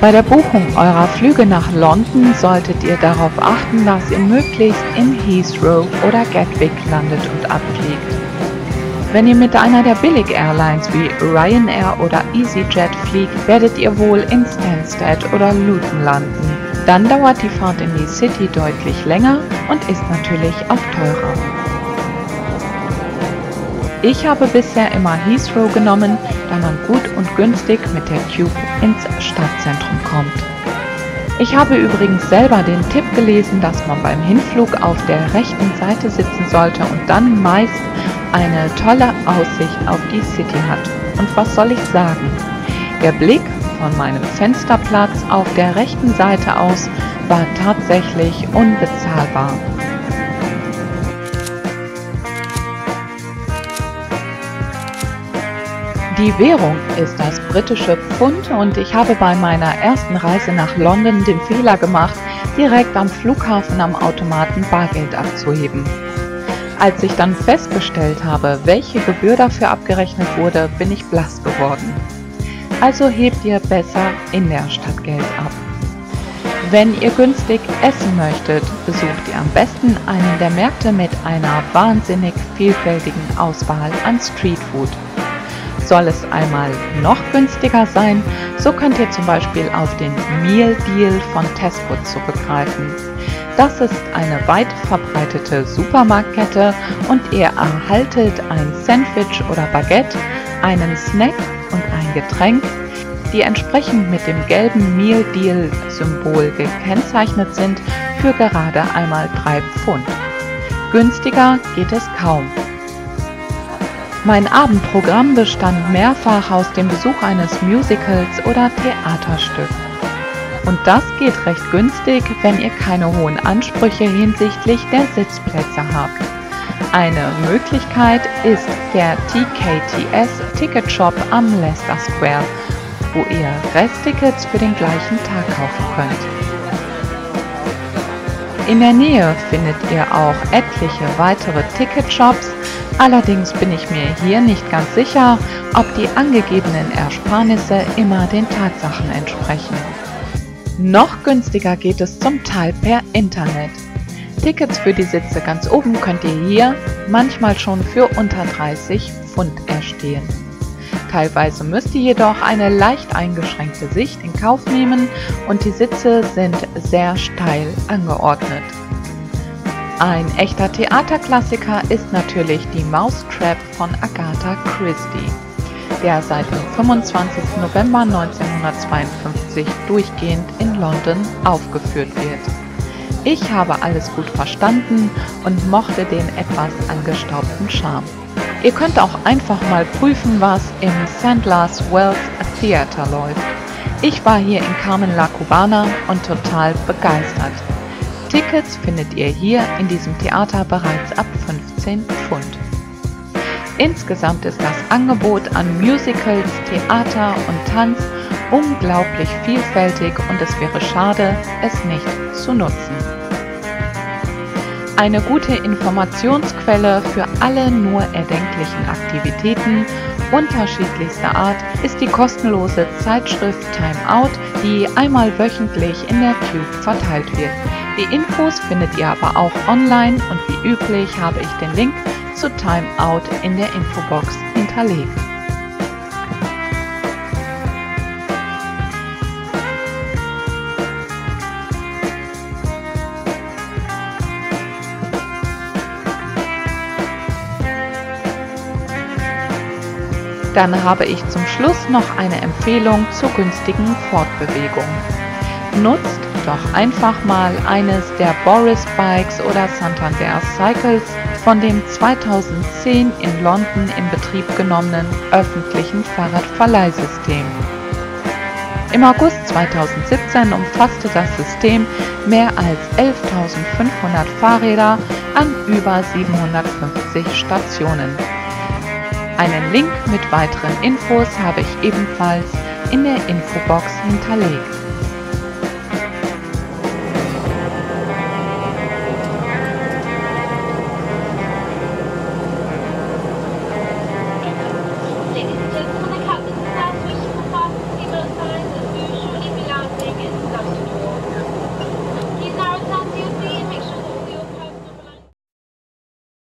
Bei der Buchung eurer Flüge nach London solltet ihr darauf achten, dass ihr möglichst in Heathrow oder Gatwick landet und abfliegt. Wenn ihr mit einer der Billig-Airlines wie Ryanair oder EasyJet fliegt, werdet ihr wohl in Stansted oder Luton landen. Dann dauert die Fahrt in die City deutlich länger und ist natürlich auch teurer. Ich habe bisher immer Heathrow genommen, da man gut und günstig mit der Tube ins Stadtzentrum kommt. Ich habe übrigens selber den Tipp gelesen, dass man beim Hinflug auf der rechten Seite sitzen sollte und dann meist eine tolle Aussicht auf die City hat. Und was soll ich sagen? Der Blick von meinem Fensterplatz auf der rechten Seite aus war tatsächlich unbezahlbar. Die Währung ist das britische Pfund und ich habe bei meiner ersten Reise nach London den Fehler gemacht, direkt am Flughafen am Automaten Bargeld abzuheben. Als ich dann festgestellt habe, welche Gebühr dafür abgerechnet wurde, bin ich blass geworden. Also hebt ihr besser in der Stadt Geld ab. Wenn ihr günstig essen möchtet, besucht ihr am besten einen der Märkte mit einer wahnsinnig vielfältigen Auswahl an Streetfood. Soll es einmal noch günstiger sein, so könnt ihr zum Beispiel auf den Meal Deal von Tesco zurückgreifen. Das ist eine weit verbreitete Supermarktkette und ihr erhaltet ein Sandwich oder Baguette, einen Snack und ein Getränk, die entsprechend mit dem gelben Meal Deal Symbol gekennzeichnet sind, für gerade einmal 3 Pfund. Günstiger geht es kaum. Mein Abendprogramm bestand mehrfach aus dem Besuch eines Musicals oder Theaterstücks. Und das geht recht günstig, wenn ihr keine hohen Ansprüche hinsichtlich der Sitzplätze habt. Eine Möglichkeit ist der TKTS Ticket Shop am Leicester Square, wo ihr Resttickets für den gleichen Tag kaufen könnt. In der Nähe findet ihr auch etliche weitere Ticketshops, Allerdings bin ich mir hier nicht ganz sicher, ob die angegebenen Ersparnisse immer den Tatsachen entsprechen. Noch günstiger geht es zum Teil per Internet. Tickets für die Sitze ganz oben könnt ihr hier manchmal schon für unter 30 Pfund erstehen. Teilweise müsst ihr jedoch eine leicht eingeschränkte Sicht in Kauf nehmen und die Sitze sind sehr steil angeordnet. Ein echter Theaterklassiker ist natürlich die Mousetrap von Agatha Christie, der seit dem 25. November 1952 durchgehend in London aufgeführt wird. Ich habe alles gut verstanden und mochte den etwas angestaubten Charme. Ihr könnt auch einfach mal prüfen, was im Sandler's Wealth Theater läuft. Ich war hier in Carmen La Cubana und total begeistert. Tickets findet ihr hier in diesem Theater bereits ab 15 Pfund. Insgesamt ist das Angebot an Musicals, Theater und Tanz unglaublich vielfältig und es wäre schade, es nicht zu nutzen. Eine gute Informationsquelle für alle nur erdenklichen Aktivitäten unterschiedlichster Art ist die kostenlose Zeitschrift Time Out, die einmal wöchentlich in der Tube verteilt wird. Die Infos findet ihr aber auch online und wie üblich habe ich den Link zu Time Out in der Infobox hinterlegt. Dann habe ich zum Schluss noch eine Empfehlung zur günstigen Fortbewegung. Nutzt doch einfach mal eines der Boris Bikes oder Santander Cycles von dem 2010 in London in Betrieb genommenen öffentlichen Fahrradverleihsystem. Im August 2017 umfasste das System mehr als 11.500 Fahrräder an über 750 Stationen. Einen Link mit weiteren Infos habe ich ebenfalls in der Infobox hinterlegt.